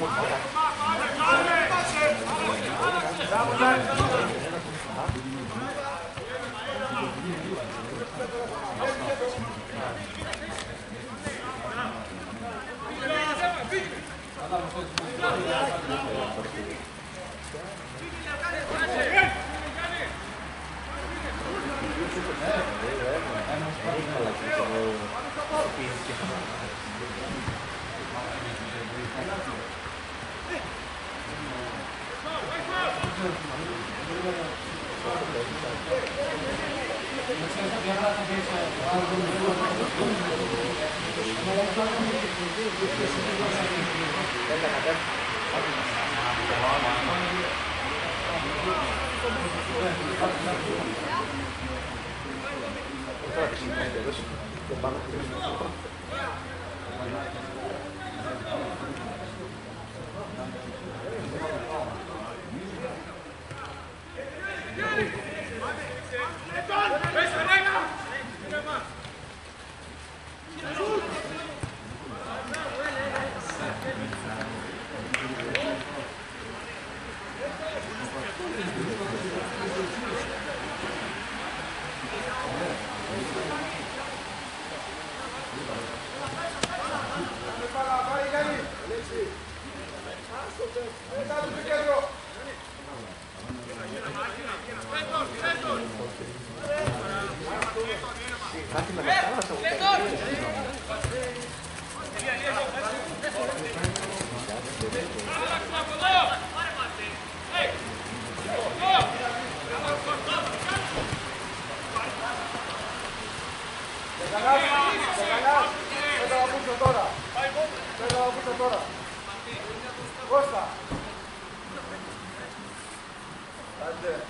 Well. Gracias. Πέτα τα πούτσο τώρα. Πέτα τα πούτσο Άντε.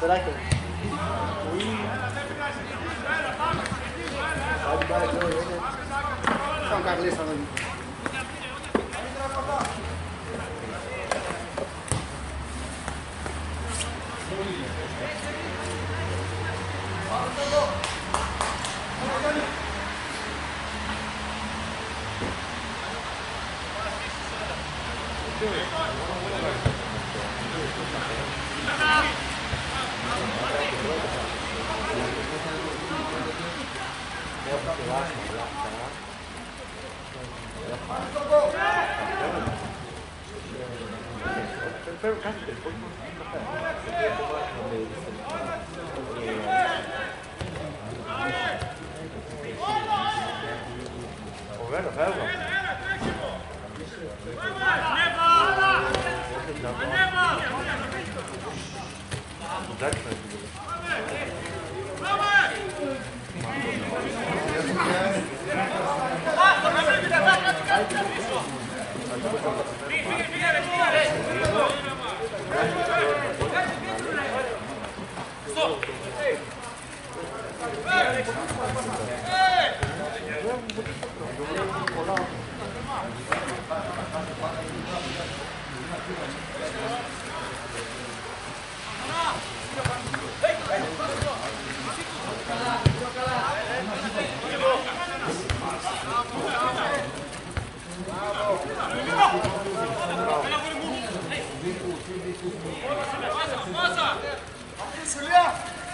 Será que é? Só um cagulho falando. Vamos,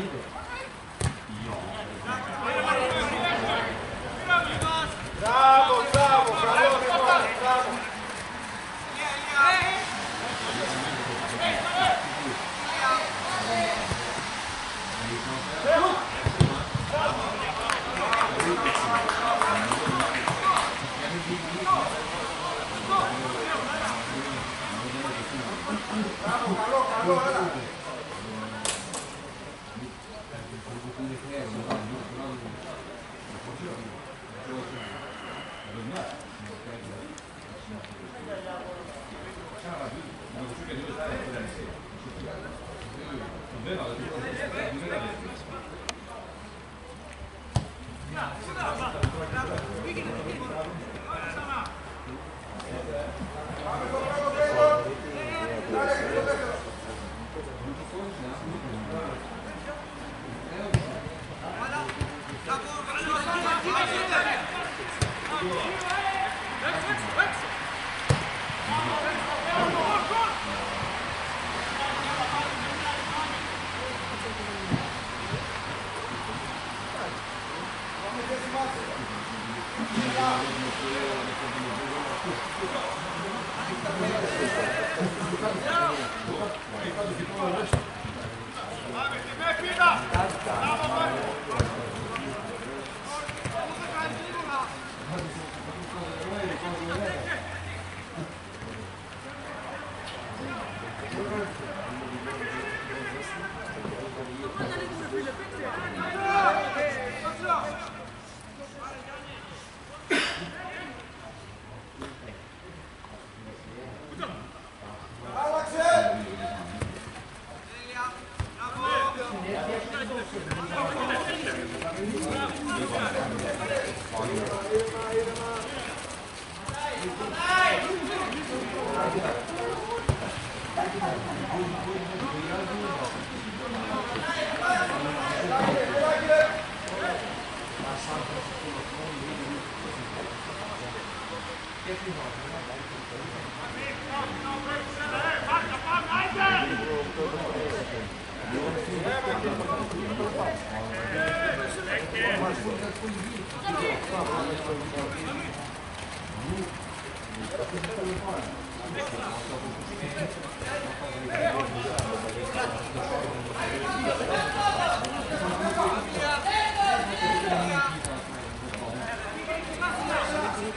either.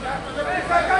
Vai, vai, vai!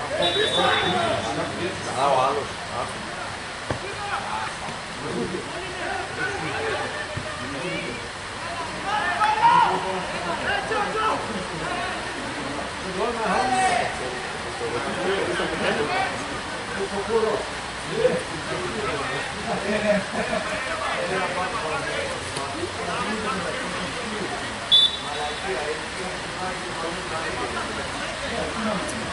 Bravo,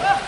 Go.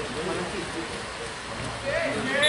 Thank you.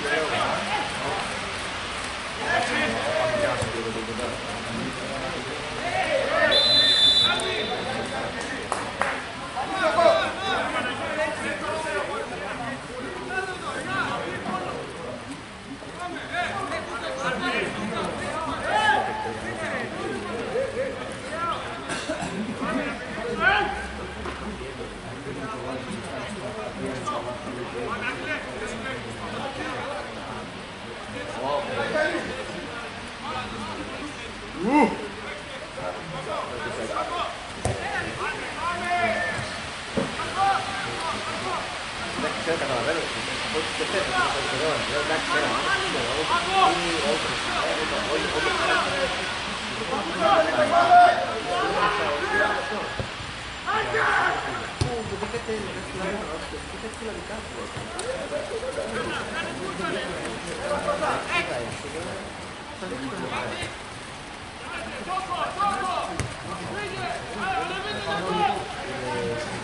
Thank you. cerca para ver qué te yo la cera Go, go, go, go!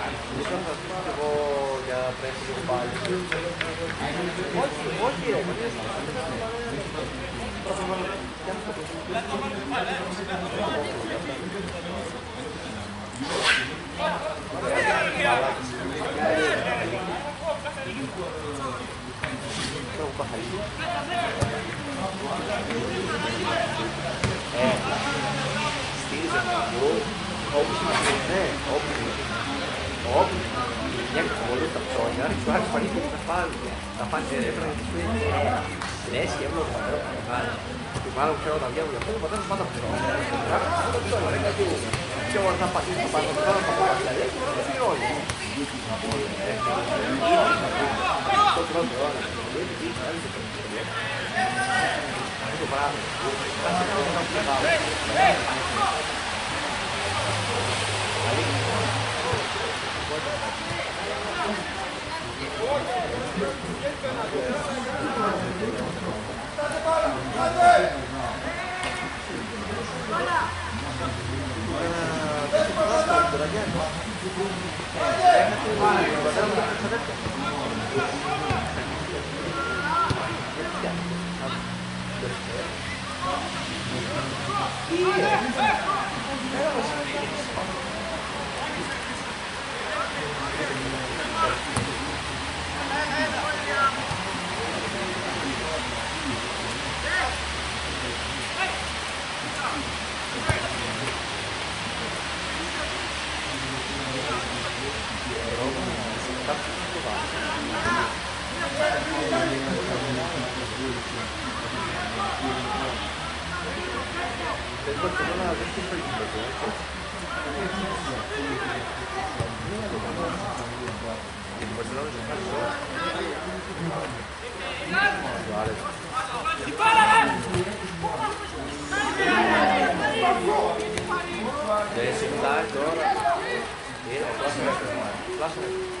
没事，没事，我也不太。没事没事。có nhắc của lúc tập rồi nhớ chú anh phải đi cùng các bạn tập phát triển để mình chuyên để xem luôn phải không và thì ba lúc sau tao giao nhập tức bắt bắt tập rồi đó tôi là cái gì cho anh tập phát triển các bạn tập tập tập tập đấy rồi tôi không hiểu biết gì anh Hãy subscribe cho kênh Ghiền Mì Gõ Để không bỏ lỡ những video hấp dẫn agora. Flash. Flash.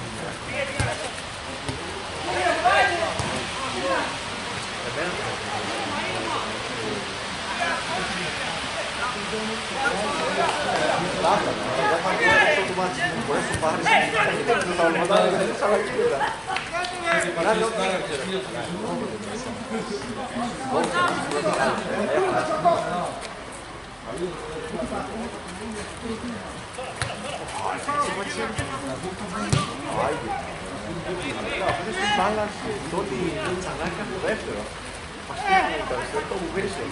Ανάγκα το δεύτερο. Παστίχνη ήταν, αυτό μου βρίσκει.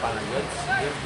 Παναγιώτης, ε.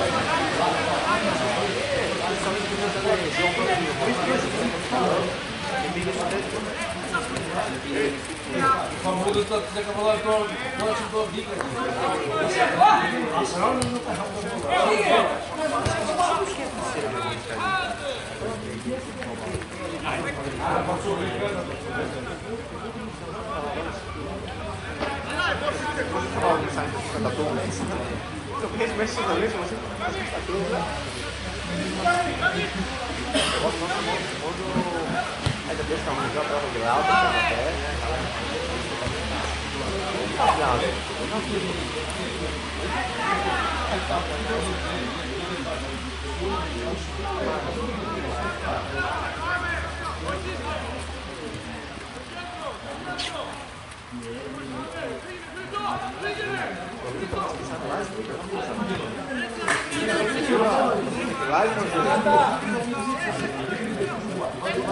Famoso, você acabou de dar uma dica aqui. Ação no Ah, passou brincando. Eu penso mais sobre isso, mas você está tudo. Essa pessoa é uma prova de laudo, café. Lá, alta, tá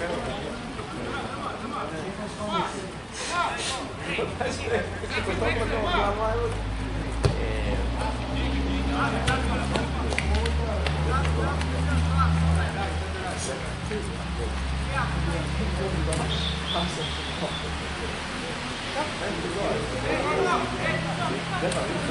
né? Lá ele não Perdona,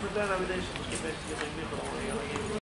Продолжение следует...